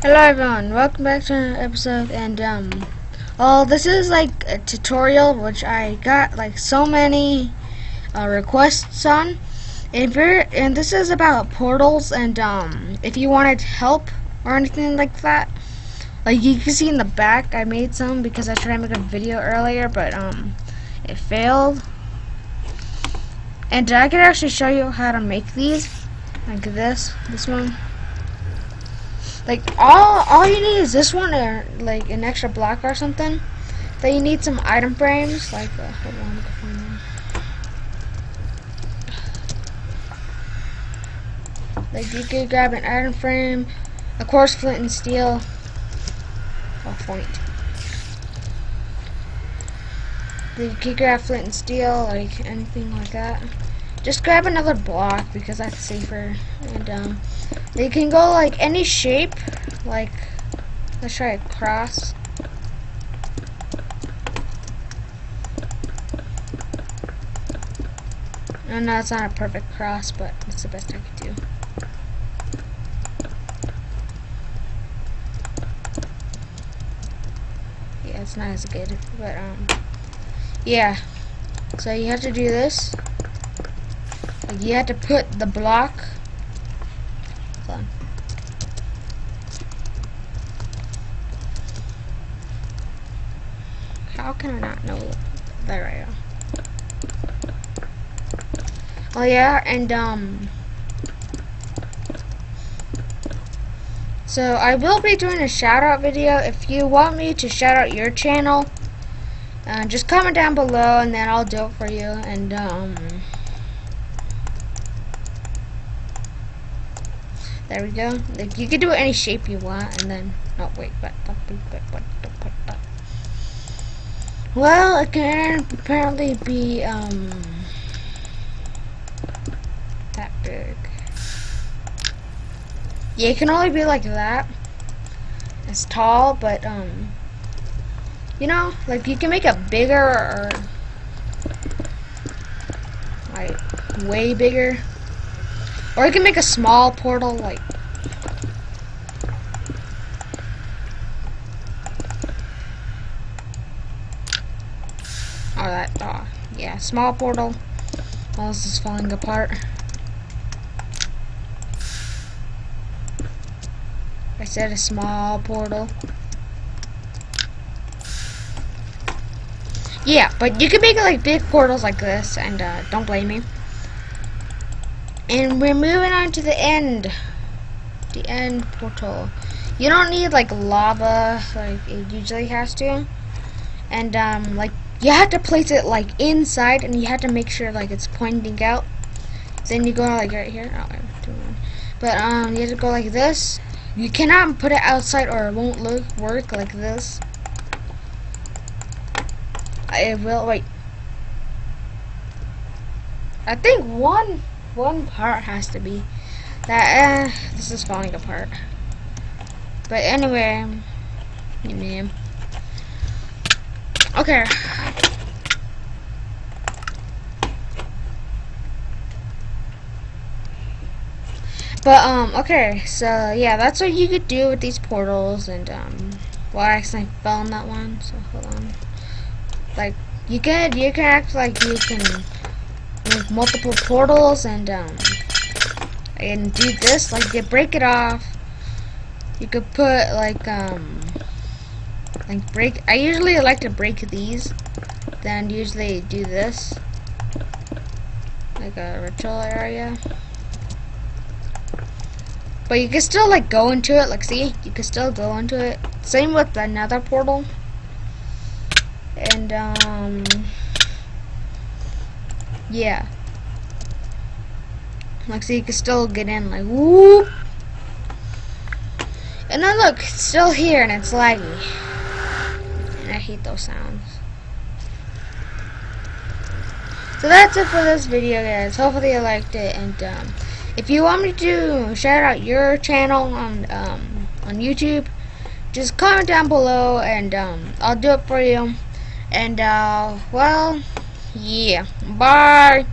Hello everyone, welcome back to another episode and um well this is like a tutorial which I got like so many uh, requests on. And, and this is about portals and um if you wanted help or anything like that like you can see in the back I made some because I tried to make a video earlier but um it failed. And I can actually show you how to make these like this this one like all all you need is this one or like an extra block or something. Then you need some item frames. Like uh, hold on. Like you could grab an item frame, of course flint and steel. Oh, point. You could grab flint and steel, like anything like that. Just grab another block because that's safer. And um, they can go like any shape, like let's try a cross. I know it's not a perfect cross, but it's the best I could do. Yeah, it's not as good, but um, yeah. So you have to do this. You have to put the block fun. How can I not know that right now? Oh yeah, and um So I will be doing a shout out video if you want me to shout out your channel. Uh, just comment down below and then I'll do it for you and um There we go. Like you can do any shape you want, and then oh wait, but well, it can apparently be um that big. Yeah, it can only be like that. It's tall, but um, you know, like you can make it bigger or like way bigger. Or you can make a small portal, like... Oh, that, oh, yeah, small portal. All this is falling apart. I said a small portal. Yeah, but you can make like big portals like this, and uh, don't blame me. And we're moving on to the end. The end portal. You don't need like lava like it usually has to. And um like you have to place it like inside and you have to make sure like it's pointing out. Then you go like right here. Oh, but um you have to go like this. You cannot put it outside or it won't look work like this. It will wait. I think one one part has to be that uh, this is falling apart. But anyway. Okay. But um, okay, so yeah, that's what you could do with these portals, and um, well, I accidentally fell on that one, so hold on. Like, you could, you can act like you can multiple portals and um and do this like you break it off. You could put like um like break I usually like to break these then usually do this. Like a ritual area. But you can still like go into it like see you can still go into it. Same with another portal. And um yeah. Like, so you can still get in, like, whoop. And then look, it's still here and it's laggy. And I hate those sounds. So that's it for this video, guys. Hopefully you liked it. And um, if you want me to shout out your channel on um, on YouTube, just comment down below and um, I'll do it for you. And uh, well. Yeah. Bye.